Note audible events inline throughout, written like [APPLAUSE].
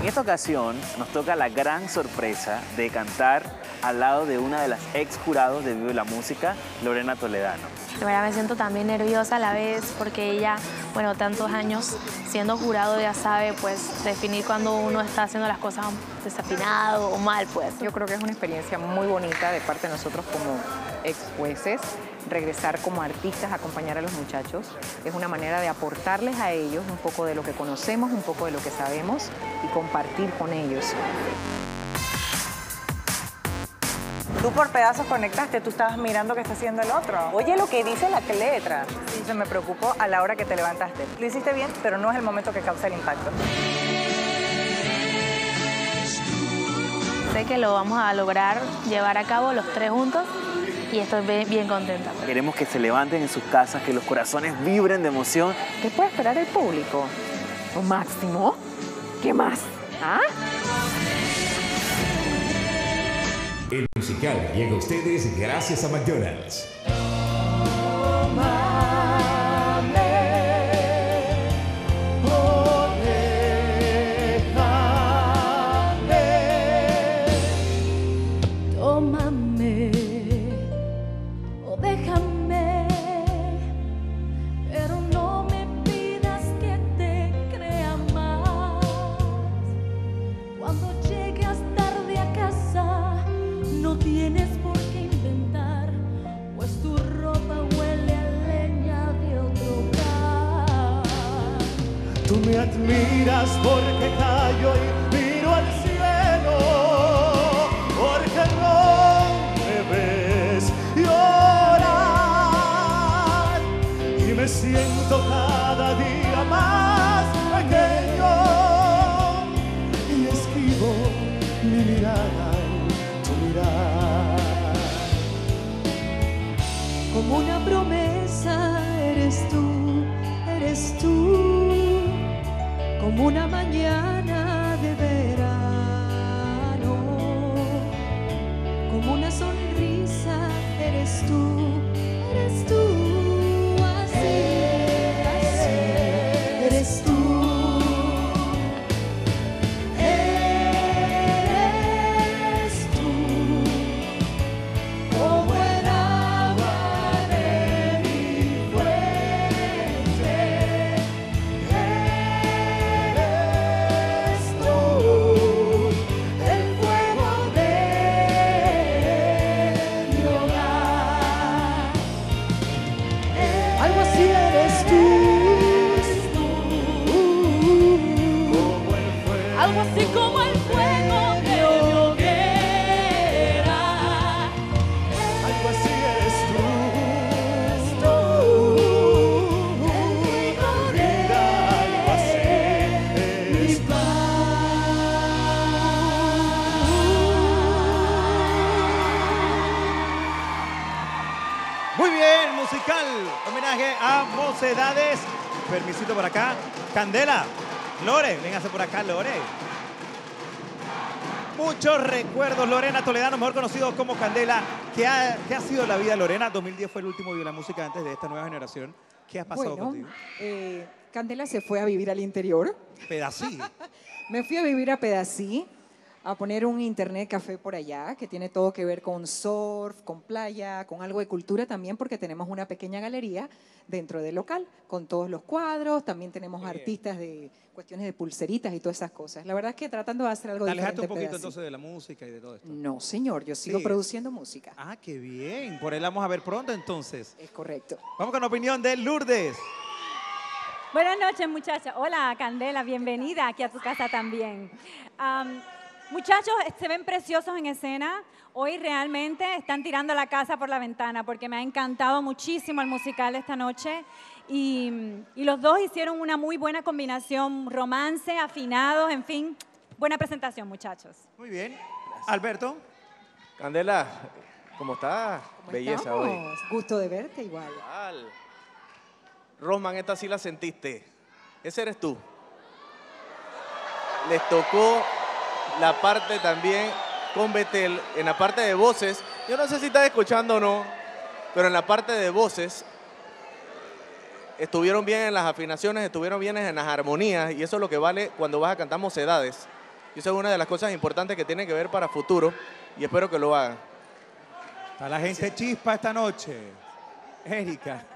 En esta ocasión nos toca la gran sorpresa de cantar al lado de una de las ex jurados de Vive la Música, Lorena Toledano. De verdad me siento también nerviosa a la vez porque ella, bueno, tantos años siendo jurado ya sabe pues definir cuando uno está haciendo las cosas desafinado o mal pues. Yo creo que es una experiencia muy bonita de parte de nosotros como ex jueces regresar como artistas, acompañar a los muchachos. Es una manera de aportarles a ellos un poco de lo que conocemos, un poco de lo que sabemos y compartir con ellos. Tú por pedazos conectaste, tú estabas mirando qué está haciendo el otro. Oye lo que dice la letra. Sí, se me preocupó a la hora que te levantaste. Lo hiciste bien, pero no es el momento que causa el impacto. Sé que lo vamos a lograr llevar a cabo los tres juntos y estoy bien, bien contenta. Queremos que se levanten en sus casas, que los corazones vibren de emoción. ¿Qué puede esperar el público? Lo máximo. ¿Qué más? ¿Ah? El musical llega a ustedes gracias a McDonald's. Tú me admiras porque callo y como una mañana de verano, algo así como el fuego de mi hoguera. Algo así eres tú. Vida, algo así eres tú. Muy bien, musical. Homenaje a Mocedades. Permisito por acá. Candela. Lore, véngase por acá, Lore. Muchos recuerdos. Lorena Toledano, mejor conocido como Candela. ¿Qué ha, qué ha sido la vida Lorena? 2010 fue el último de la música antes de esta nueva generación. ¿Qué ha pasado Bueno, contigo? eh, Candela se fue a vivir al interior. Pedací. [LAUGHS] Me fui a vivir a Pedací, a poner un internet café por allá, que tiene todo que ver con surf, con playa, con algo de cultura también, porque tenemos una pequeña galería dentro del local, con todos los cuadros, también tenemos artistas de cuestiones de pulseritas y todas esas cosas. La verdad es que tratando de hacer algo Te diferente. alejaste un poquito entonces de la música y de todo esto. No, señor, yo sigo Sí. produciendo música. Ah, qué bien. Por ahí la vamos a ver pronto entonces. Es correcto. Vamos con la opinión de Lourdes. Buenas noches, muchachas. Hola, Candela, bienvenida aquí a tu casa también. Am, muchachos, se ven preciosos en escena. Hoy realmente están tirando la casa por la ventana porque me ha encantado muchísimo el musical esta noche. Y, y los dos hicieron una muy buena combinación, romance, afinados, en fin. Buena presentación, muchachos. Muy bien. Alberto. Candela, ¿cómo estás? ¿Cómo Belleza hoy. estamos? Gusto de verte igual. Igual. Rosman, esta sí la sentiste. Ese eres tú. Les tocó la parte también con Betel, en la parte de voces. Yo no sé si estás escuchando o no, pero en la parte de voces estuvieron bien en las afinaciones, estuvieron bien en las armonías, y eso es lo que vale cuando vas a cantar mocedades. Y eso es una de las cosas importantes que tiene que ver para futuro y espero que lo hagan. Está la gente chispa esta noche. Erika. [LAUGHS]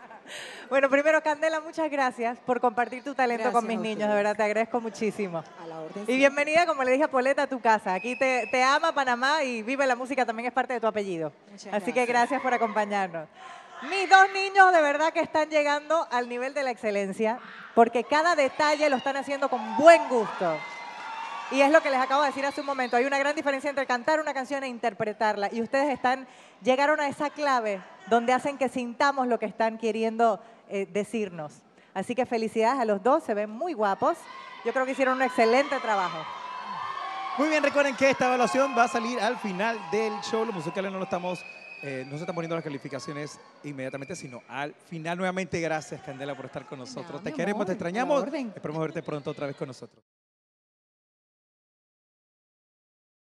Bueno, primero, Candela, muchas gracias por compartir tu talento Gracias con mis niños. De verdad, te agradezco muchísimo. Orden. Y bienvenida, como le dije a Poleta, a tu casa. Aquí te, te ama Panamá y vive la música también es parte de tu apellido. Muchas Así que gracias. gracias por acompañarnos. Mis dos niños de verdad que están llegando al nivel de la excelencia, porque cada detalle lo están haciendo con buen gusto. Y es lo que les acabo de decir hace un momento. Hay una gran diferencia entre cantar una canción e interpretarla. Y ustedes están, llegaron a esa clave donde hacen que sintamos lo que están queriendo eh, decirnos. Así que felicidades a los dos, se ven muy guapos. Yo creo que hicieron un excelente trabajo. Muy bien, recuerden que esta evaluación va a salir al final del show. Los musicales no lo estamos, eh, no se están poniendo las calificaciones inmediatamente, sino al final. Nuevamente, gracias, Candela, por estar con nosotros. No, te queremos, amor, te extrañamos. orden. Esperamos verte pronto otra vez con nosotros.